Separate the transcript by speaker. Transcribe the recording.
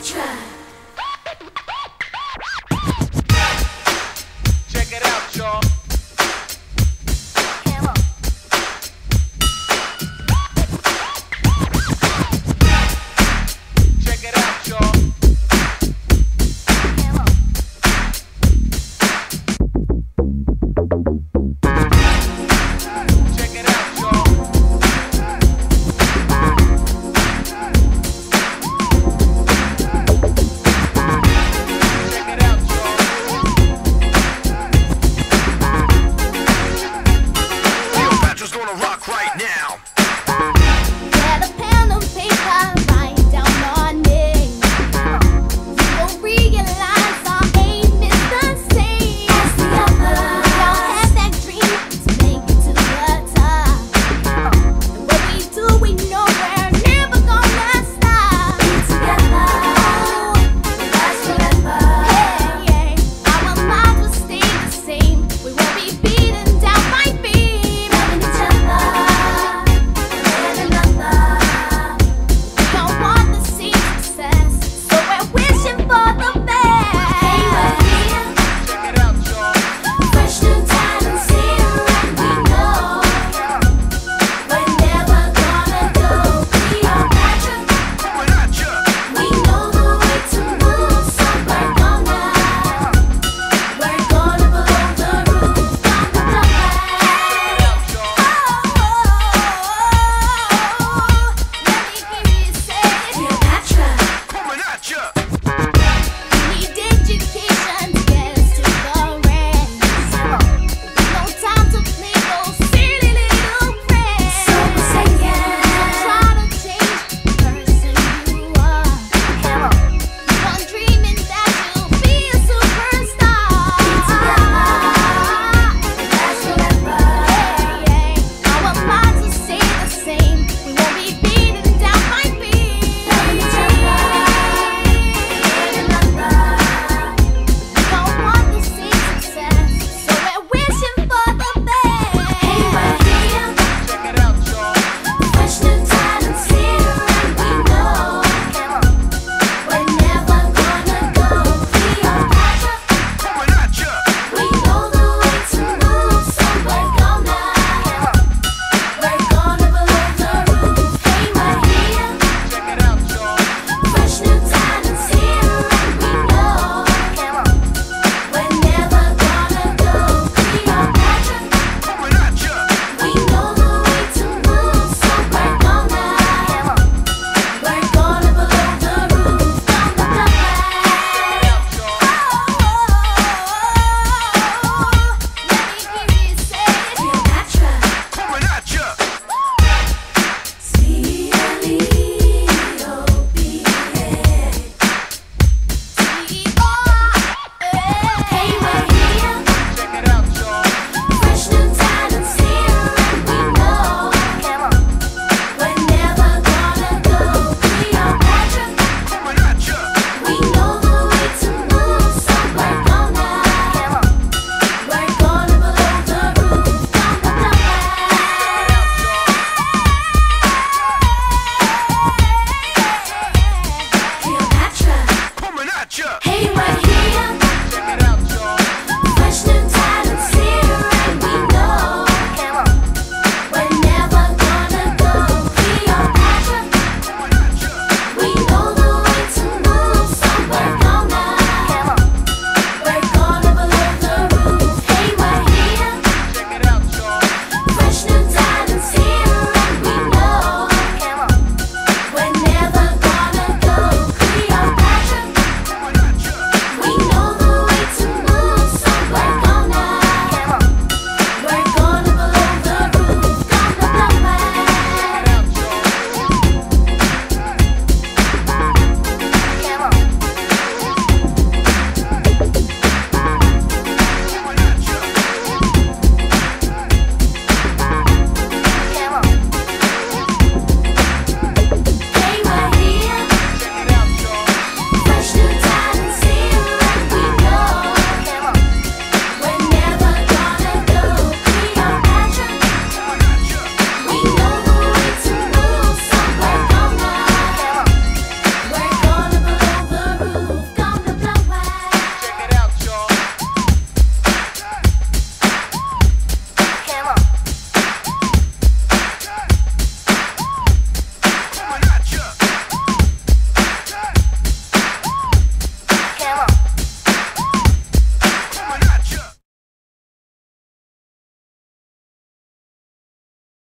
Speaker 1: Try.